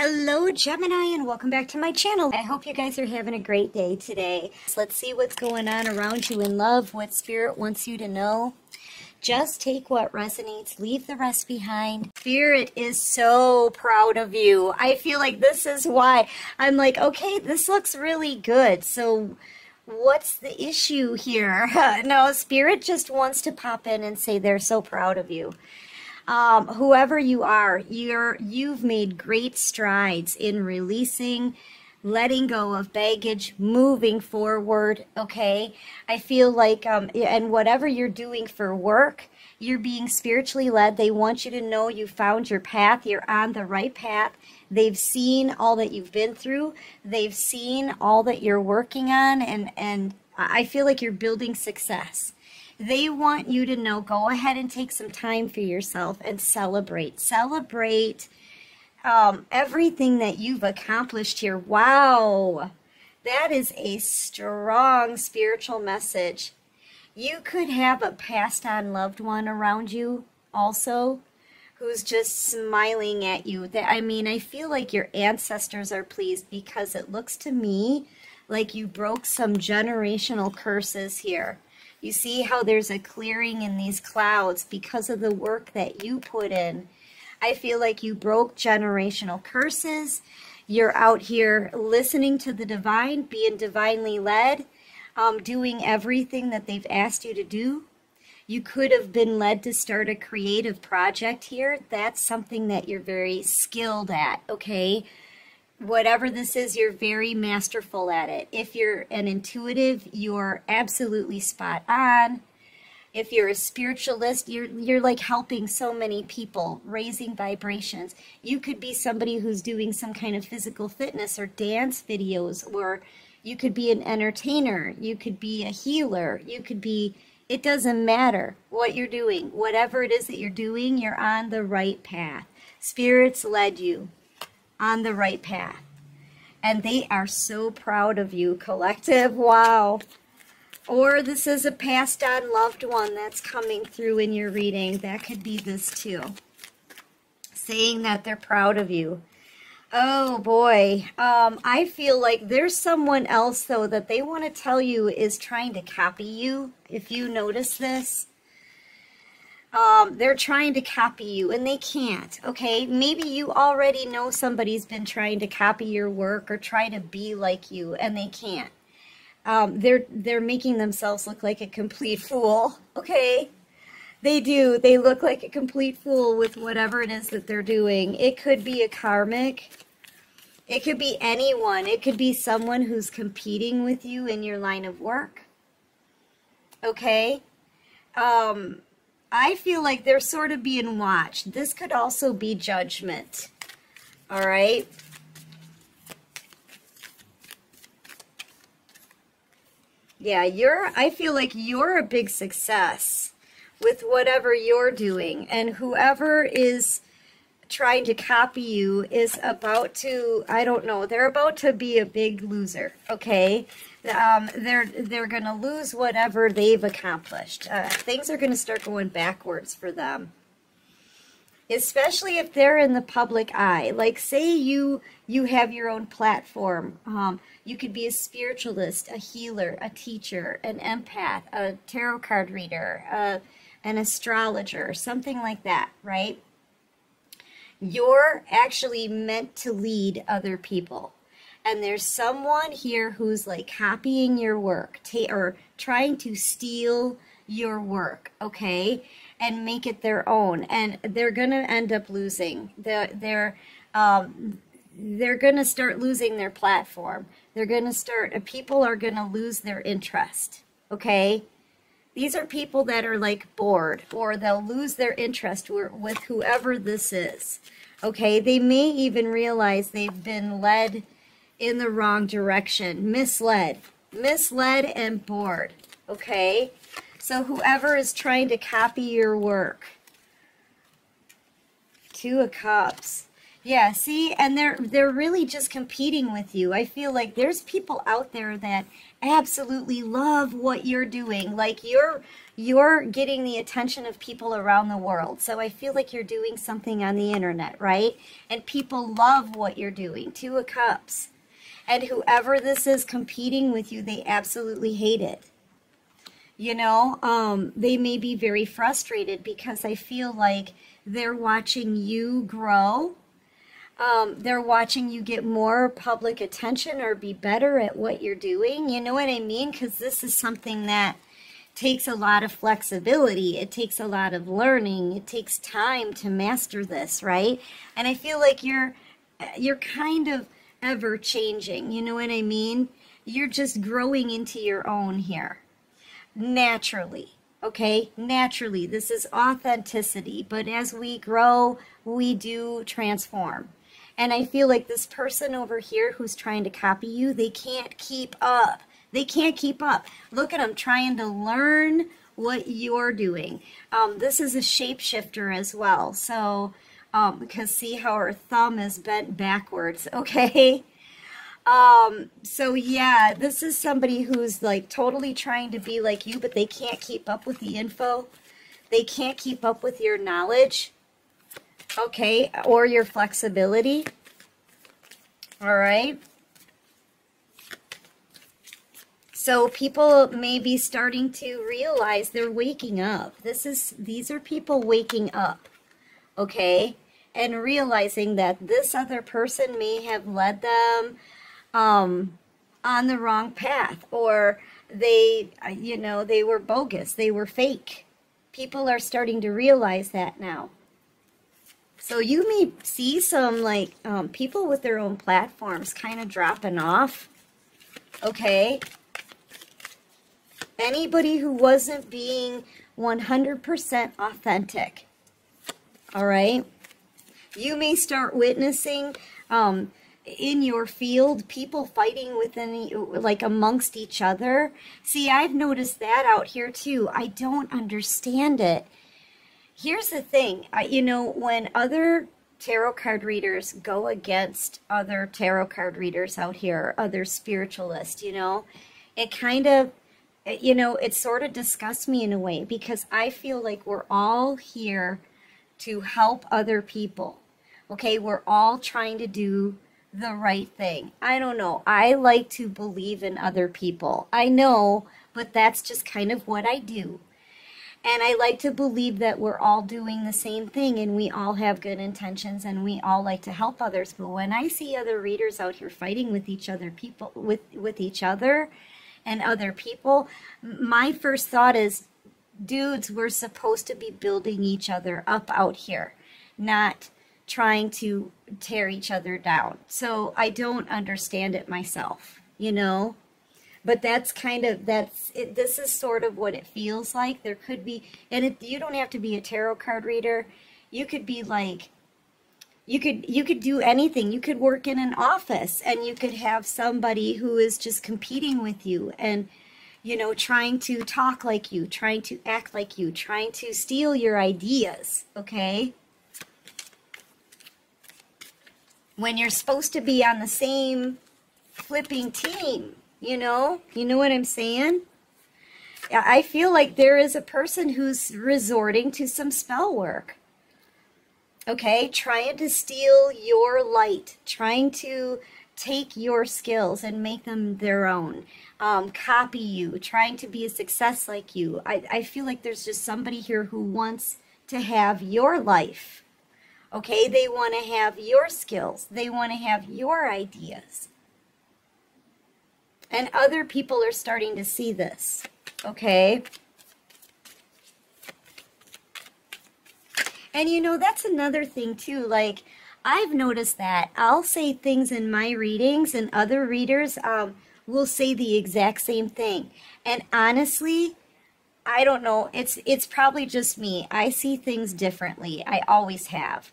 Hello Gemini and welcome back to my channel. I hope you guys are having a great day today. So let's see what's going on around you in love, what spirit wants you to know. Just take what resonates, leave the rest behind. Spirit is so proud of you. I feel like this is why I'm like, okay, this looks really good. So what's the issue here? no, Spirit just wants to pop in and say they're so proud of you um, whoever you are, you're you've made great strides in releasing, letting go of baggage, moving forward. Okay, I feel like um, and whatever you're doing for work, you're being spiritually led. They want you to know you found your path. You're on the right path. They've seen all that you've been through. They've seen all that you're working on, and and I feel like you're building success. They want you to know, go ahead and take some time for yourself and celebrate. Celebrate um, everything that you've accomplished here. Wow. That is a strong spiritual message. You could have a passed on loved one around you also who's just smiling at you. That I mean, I feel like your ancestors are pleased because it looks to me like you broke some generational curses here. You see how there's a clearing in these clouds because of the work that you put in. I feel like you broke generational curses. You're out here listening to the divine, being divinely led, um, doing everything that they've asked you to do. You could have been led to start a creative project here. That's something that you're very skilled at, okay? Whatever this is, you're very masterful at it. If you're an intuitive, you're absolutely spot on. If you're a spiritualist, you're you're like helping so many people, raising vibrations. You could be somebody who's doing some kind of physical fitness or dance videos, or you could be an entertainer, you could be a healer, you could be it doesn't matter what you're doing. Whatever it is that you're doing, you're on the right path. Spirits led you on the right path. And they are so proud of you, collective. Wow. Or this is a passed on loved one that's coming through in your reading. That could be this too. Saying that they're proud of you. Oh boy. Um, I feel like there's someone else though that they want to tell you is trying to copy you. If you notice this um, they're trying to copy you and they can't, okay? Maybe you already know somebody's been trying to copy your work or try to be like you and they can't. Um, they're, they're making themselves look like a complete fool, okay? They do. They look like a complete fool with whatever it is that they're doing. It could be a karmic. It could be anyone. It could be someone who's competing with you in your line of work. Okay? Um, I feel like they're sort of being watched. This could also be judgment. All right? Yeah, you're, I feel like you're a big success with whatever you're doing. And whoever is trying to copy you is about to, I don't know, they're about to be a big loser, okay? Um, they're they're going to lose whatever they've accomplished. Uh, things are going to start going backwards for them. Especially if they're in the public eye. Like say you you have your own platform. Um, you could be a spiritualist, a healer, a teacher, an empath, a tarot card reader, uh, an astrologer, something like that, right? You're actually meant to lead other people. And there's someone here who's like copying your work or trying to steal your work, okay, and make it their own. And they're to end up losing. They're, they're, um, they're to start losing their platform. They're to start, people are to lose their interest, okay? These are people that are like bored or they'll lose their interest with whoever this is. Okay, they may even realize they've been led in the wrong direction, misled, misled and bored. Okay, so whoever is trying to copy your work, Two of Cups, Yeah, see, and they're they're really just competing with you. I feel like there's people out there that absolutely love what you're doing. Like you're you're getting the attention of people around the world. So I feel like you're doing something on the internet, right? And people love what you're doing. Two of Cups. And whoever this is competing with you, they absolutely hate it. You know, um, they may be very frustrated because I feel like they're watching you grow um, they're watching you get more public attention or be better at what you're doing. You know what I mean? Because this is something that takes a lot of flexibility. It takes a lot of learning. It takes time to master this, right? And I feel like you're you're kind of ever changing. You know what I mean? You're just growing into your own here naturally. Okay, naturally. This is authenticity. But as we grow, we do transform. And I feel like this person over here who's trying to copy you, they can't keep up. They can't keep up. Look at them trying to learn what you're doing. Um, this is a shapeshifter as well. So, um, because see how her thumb is bent backwards, okay? Um, so yeah, this is somebody who's like totally trying to be like you, but they can't keep up with the info. They can't keep up with your knowledge okay, or your flexibility, all right? So people may be starting to realize they're waking up. This is these are people waking up. Okay? And realizing that this other person may have led them um, on the wrong path or they you know, they were bogus. They were fake. People are starting to realize that now. So you may see some like um, people with their own platforms kind of dropping off. Okay. Anybody who wasn't being 100% authentic. All right. You may start witnessing um, in your field people fighting within like amongst each other. See, I've noticed that out here too. I don't understand it here's the thing I, you know when other tarot card readers go against other tarot card readers out here other spiritualists you know it kind of you know it sort of disgusts me in a way because i feel like we're all here to help other people. Okay we're all trying to do the right thing. I don't know. I like to believe in other people. I know but that's just kind of what i do. And I like to believe that we're all doing the same thing and we all have good intentions and we all like to help others. But when I see other readers out here fighting with each other, people with with each other and other people, my first thought is, dudes, we're supposed to be building each other up out here, not trying to tear each other down. So I don't understand it myself, you know? but that's kind of that's it, this is sort of what it feels like there could be and it, you don't have to be a tarot card reader you could be like you could you could do anything you could work in an office and you could have somebody who is just competing with you and you know trying to talk like you trying to act like you trying to steal your ideas okay when you're supposed to be on the same flipping team you know? You know what I'm saying? I feel like there is a person who's resorting to some spell work. Okay? Trying to steal your light. Trying to take your skills and make them their own. Um, copy you. Trying to be a success like you. I, I feel like there's just somebody here who wants to have your life. Okay? They want to have your skills. They want to have your ideas. And other people are starting to see this, okay? And you know, that's another thing too. Like, I've noticed that I'll say things in my readings and other readers um, will say the exact same thing. And honestly, I don't know. It's it's probably just me. I see things differently. I always have.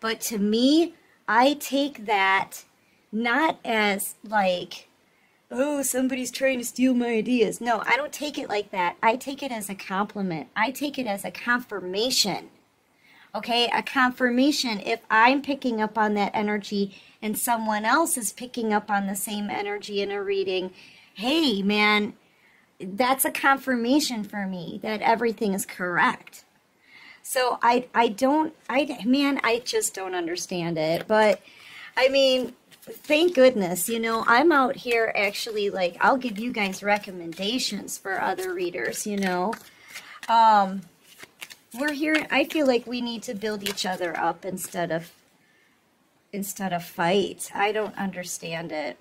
But to me, I take that not as like oh, somebody's trying to steal my ideas. No, I don't take it like that. I take it as a compliment. I take it as a confirmation. Okay, a confirmation if I'm picking up on that energy and someone else is picking up on the same energy in a reading, hey man, that's a confirmation for me that everything is correct. So I I don't I man I just don't understand it. But I mean, thank goodness, you know, I'm out here actually like I'll give you guys recommendations for other readers, you know. Um we're here I feel like we need to build each other up instead of instead of fight. I don't understand it.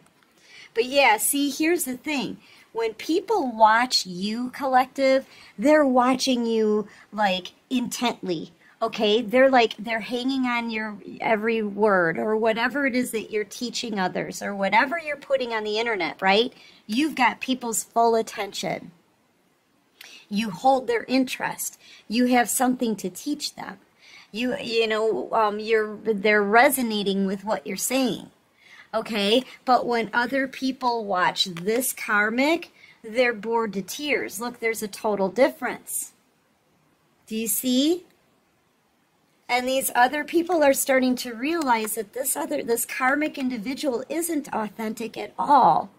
But yeah, see, here's the thing when people watch you collective, they're watching you like intently. Okay, they're like they're hanging on your every word or whatever it is that you're teaching others or whatever you're putting on the internet, right? You've got people's full attention. You hold their interest. You have something to teach them. You you know um, you're they're resonating with what you're saying okay? But when other people watch this karmic, they're bored to tears. Look, there's a total difference. Do you see? And these other people are starting to realize that this other, this karmic individual isn't authentic at all.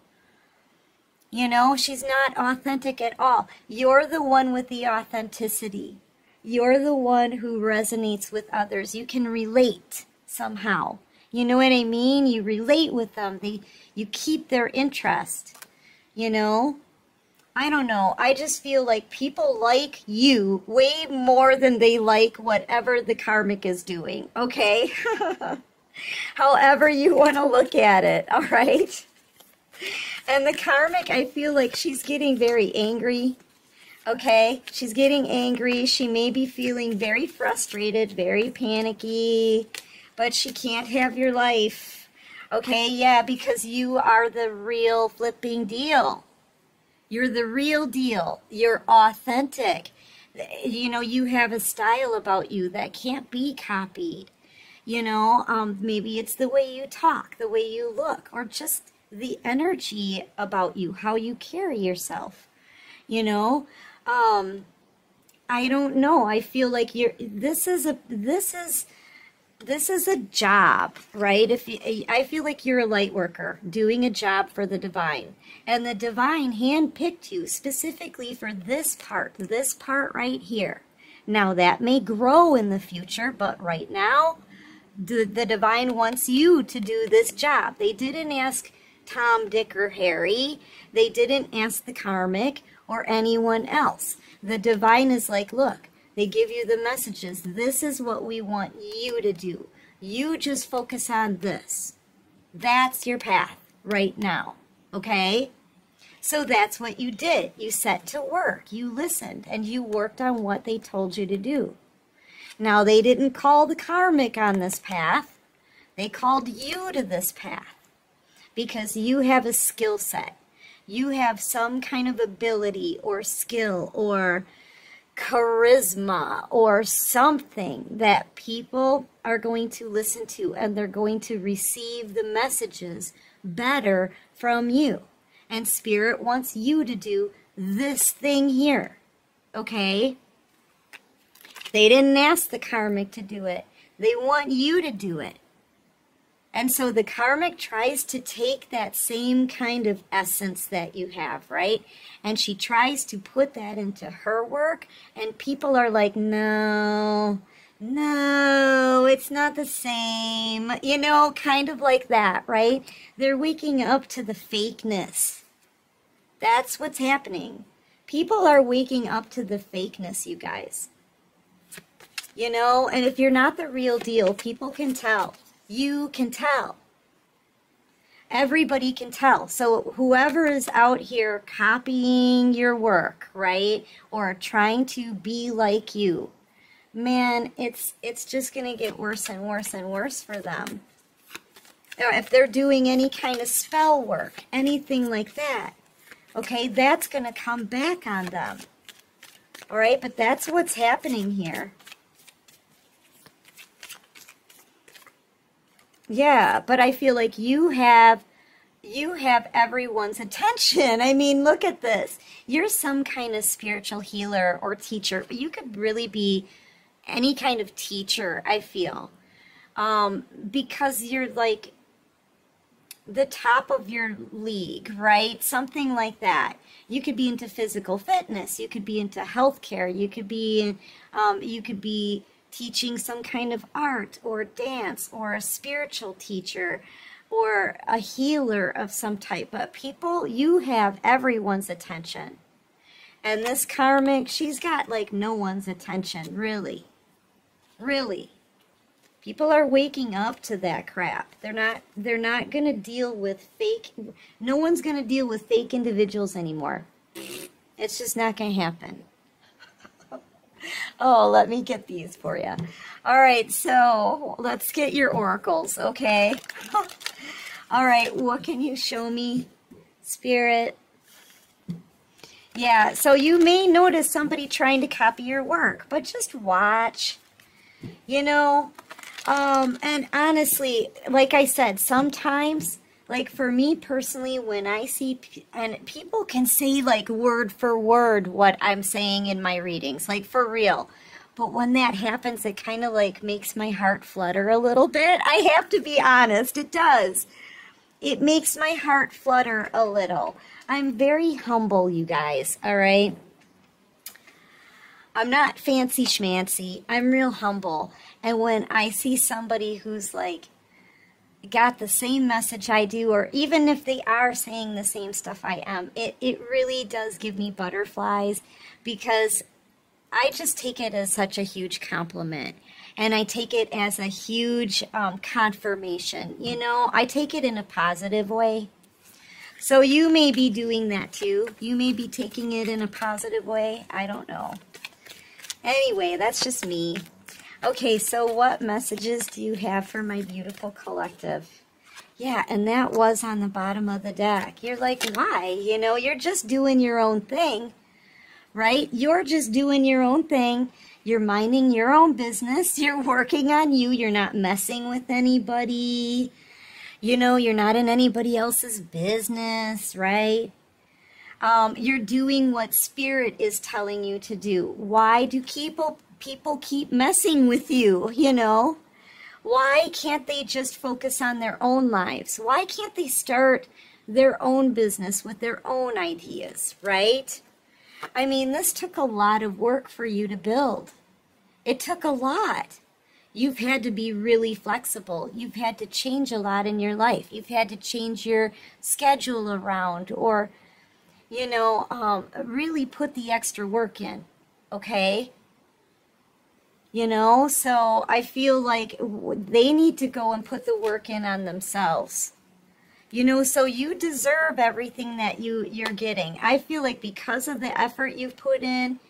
You know, she's not authentic at all. You're the one with the authenticity. You're the one who resonates with others. You can relate somehow. You know what I mean? You relate with them. They, you keep their interest. You know? I don't know. I just feel like people like you way more than they like whatever the karmic is doing. Okay? However you want to look at it. All right? And the karmic, I feel like she's getting very angry. Okay? She's getting angry. She may be feeling very frustrated, very panicky but she can't have your life. Okay, yeah, because you are the real flipping deal. You're the real deal. You're authentic. You know, you have a style about you that can't be copied. You know, um, maybe it's the way you talk, the way you look, or just the energy about you, how you carry yourself. You know, um, I don't know. I feel like you're. This is a. This is this is a job, right? If you, I feel like you're a light worker doing a job for the divine, and the divine handpicked you specifically for this part, this part right here. Now that may grow in the future, but right now, the, the divine wants you to do this job. They didn't ask Tom, Dick, or Harry. They didn't ask the karmic or anyone else. The divine is like, look, they give you the messages. This is what we want you to do. You just focus on this. That's your path right now. Okay? So that's what you did. You set to work. You listened and you worked on what they told you to do. Now, they didn't call the karmic on this path. They called you to this path because you have a skill set. You have some kind of ability or skill or charisma or something that people are going to listen to and they're going to receive the messages better from you. And Spirit wants you to do this thing here. Okay? They didn't ask the karmic to do it. They want you to do it. And so the karmic tries to take that same kind of essence that you have, right? And she tries to put that into her work, and people are like, no, no, it's not the same. You know, kind of like that, right? They're waking up to the fakeness. That's what's happening. People are waking up to the fakeness, you guys. You know, and if you're not the real deal, people can tell you can tell. Everybody can tell. So whoever is out here copying your work, right? Or trying to be like you, man, it's it's just going to get worse and worse and worse for them. If they're doing any kind of spell work, anything like that, okay, that's going to come back on them. All right, but that's what's happening here. Yeah, but I feel like you have you have everyone's attention. I mean, look at this. You're some kind of spiritual healer or teacher, but you could really be any kind of teacher, I feel. Um, because you're like the top of your league, right? Something like that. You could be into physical fitness. You could be into healthcare. You could be, um, you could be teaching some kind of art or dance or a spiritual teacher or a healer of some type. But people, you have everyone's attention. And this karmic, she's got like no one's attention, really. Really. People are waking up to that crap. They're not they're not going to deal with fake no one's going to deal with fake individuals anymore. It's just not going to happen. Oh, let me get these for you. All right, so let's get your oracles, okay? All right, what can you show me, Spirit? Yeah, so you may notice somebody trying to copy your work, but just watch. You know, um, and honestly, like I said, sometimes, like for me personally, when I see, and people can say like word for word what I'm saying in my readings, like for real. But when that happens, it kind of like makes my heart flutter a little bit. I have to be honest, it does. It makes my heart flutter a little. I'm very humble, you guys, all right? I'm not fancy schmancy. I'm real humble. And when I see somebody who's like got the same message I do, or even if they are saying the same stuff I am, it, it really does give me butterflies because I just take it as such a huge compliment. And I take it as a huge um, confirmation. You know, I take it in a positive way. So you may be doing that too. You may be taking it in a positive way. I don't know. Anyway, that's just me. Okay, so what messages do you have for my beautiful collective? Yeah, and that was on the bottom of the deck. You're like, why? You know, you're just doing your own thing, right? You're just doing your own thing. You're minding your own business. You're working on you. You're not messing with anybody. You know, you're not in anybody else's business, right? Um, you're doing what spirit is telling you to do. Why do people people keep messing with you, you know? Why can't they just focus on their own lives? Why can't they start their own business with their own ideas, right? I mean, this took a lot of work for you to build. It took a lot. You've had to be really flexible. You've had to change a lot in your life. You've had to change your schedule around or, you know, um, really put the extra work in, okay? You know? So i feel like they need to go and put the work in on themselves. You know so you deserve everything that you you're getting. I feel like because of the effort you've put in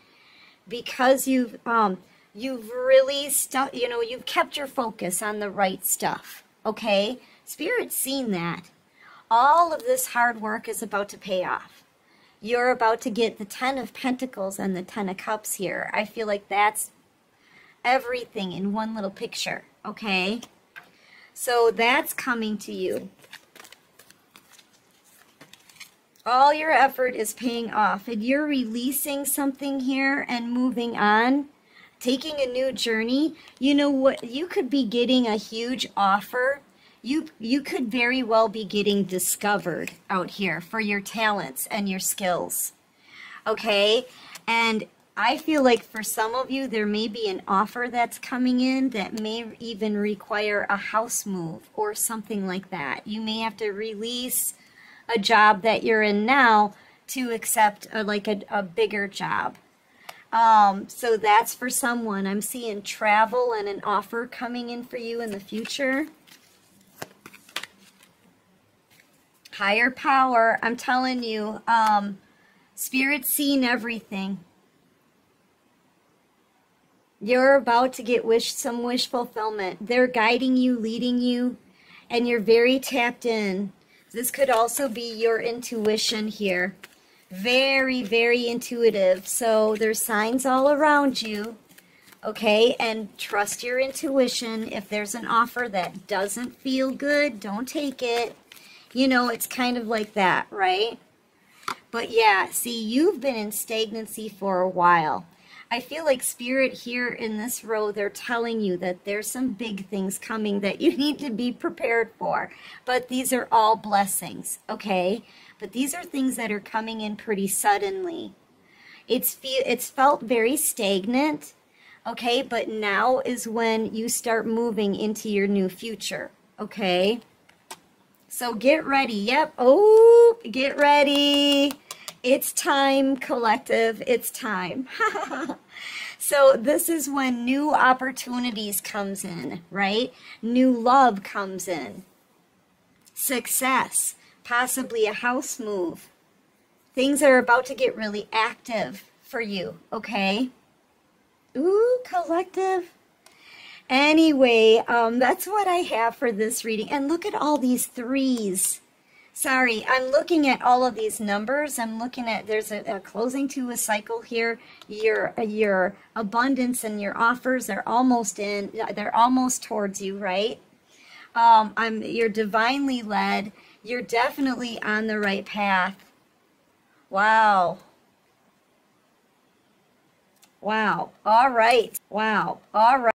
because you've um you've really stuck you know you've kept your focus on the right stuff okay? Spirit's seen that. All of this hard work is about to pay off. You're about to get the ten of pentacles and the ten of cups here. I feel like that's everything in one little picture, okay? So that's coming to you. All your effort is paying off, and you're releasing something here and moving on, taking a new journey. You know what? You could be getting a huge offer. You, you could very well be getting discovered out here for your talents and your skills. Okay? And I feel like for some of you, there may be an offer that's coming in that may even require a house move or something like that. You may have to release a job that you're in now to accept a, like a, a bigger job. Um, so that's for someone. I'm seeing travel and an offer coming in for you in the future. Higher power, I'm telling you, um, Spirit's seen everything. You're about to get wish some wish fulfillment. They're guiding you, leading you, and you're very tapped in. This could also be your intuition here. Very, very intuitive. So there's signs all around you. Okay, and trust your intuition. If there's an offer that doesn't feel good, don't take it. You know, it's kind of like that, right? But yeah, see, you've been in stagnancy for a while. I feel like spirit here in this row, they're telling you that there's some big things coming that you need to be prepared for. But these are all blessings, okay? But these are things that are coming in pretty suddenly. It's fe- it's felt very stagnant, okay? But now is when you start moving into your new future, okay? So get ready. Yep. Oh, get ready. It's time, collective. It's time. so this is when new opportunities comes in, right? New love comes in. Success, possibly a house move. Things are about to get really active for you, okay? Ooh, collective. Anyway, um, that's what I have for this reading. And look at all these threes. Sorry, I'm looking at all of these numbers. I'm looking at, there's a, a closing to a cycle here. Your, your abundance and your offers are almost in, they're almost towards you, right? Um, I'm, you're divinely led. You're definitely on the right path. Wow. Wow. All right. Wow. All right.